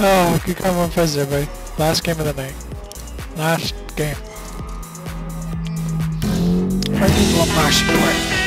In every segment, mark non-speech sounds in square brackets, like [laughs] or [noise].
Oh, good come on first, everybody. Last game of the night. Last game. I need one more support.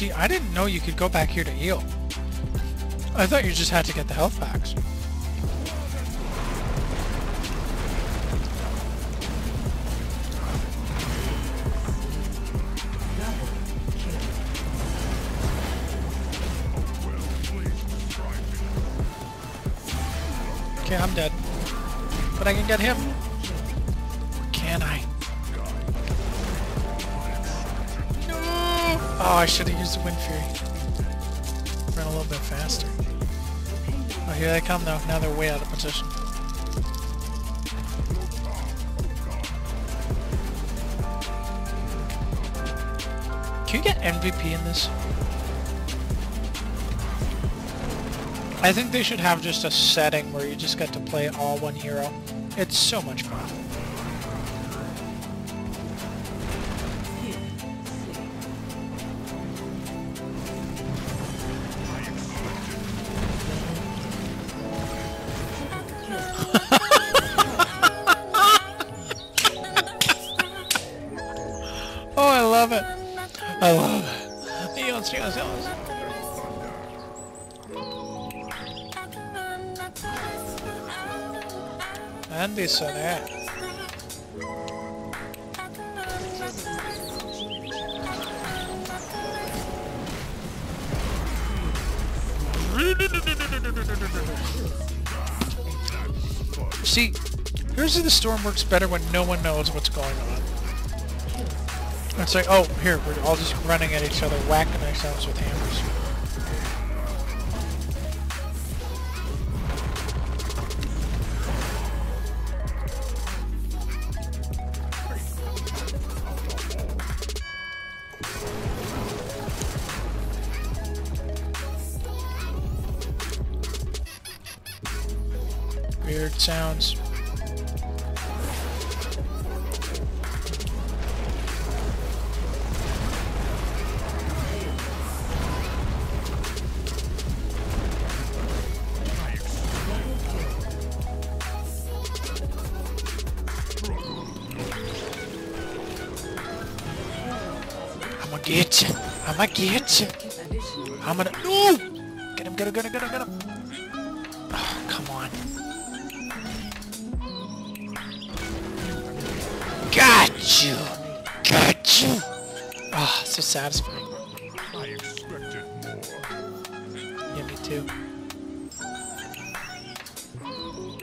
See, I didn't know you could go back here to heal. I thought you just had to get the health packs. Okay, I'm dead. But I can get him. Oh, I should have used the Windfury. Run a little bit faster. Oh, here they come though. Now they're way out of position. Can you get MVP in this? I think they should have just a setting where you just get to play all one hero. It's so much fun. See, Usually the storm works better when no one knows what's going on. It's like, oh, here, we're all just running at each other, whacking ourselves with hammers. Weird sounds. I'm gonna get you. I'm gonna get you. I'm gonna. Ooh! Get him, get him, get him, get him, get him. Oh, come on. Got you! Got you! Ah, oh, so satisfying. I expected more. Yeah, me too.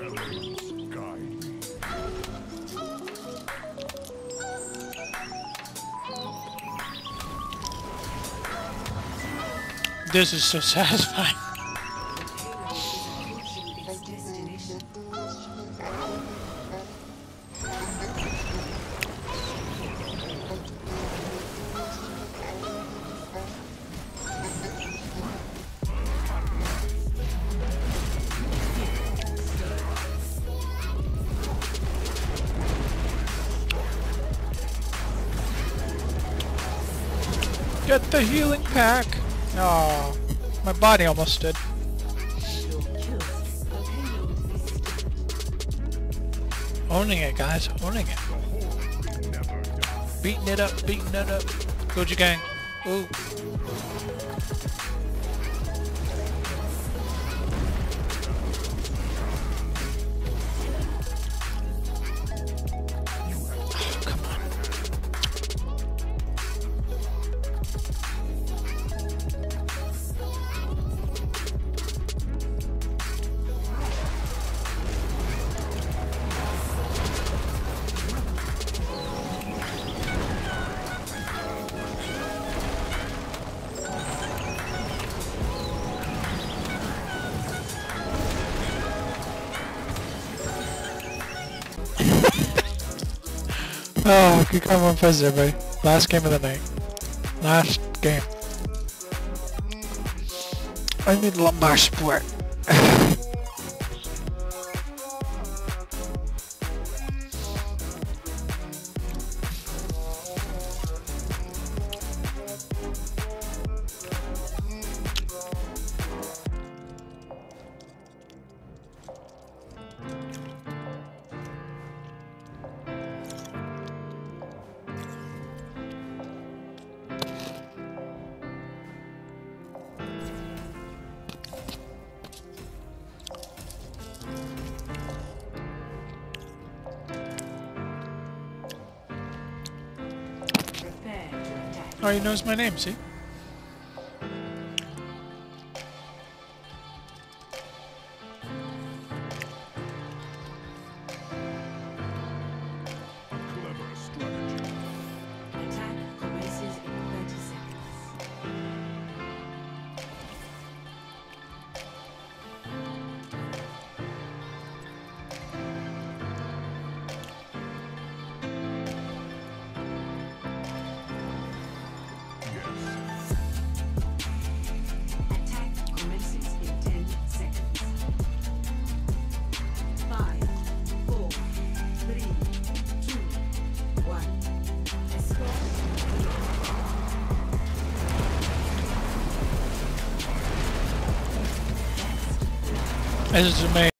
Elements guide me. This is so satisfying. Get the healing pack! Oh, my body almost did. Owning it, guys. Owning it. Beating it up, beating it up. Goji gang. Ooh. Oh, good come on first, everybody. Last game of the night. Last game. I need lumbar support. [laughs] Oh, he knows my name, see? This is amazing.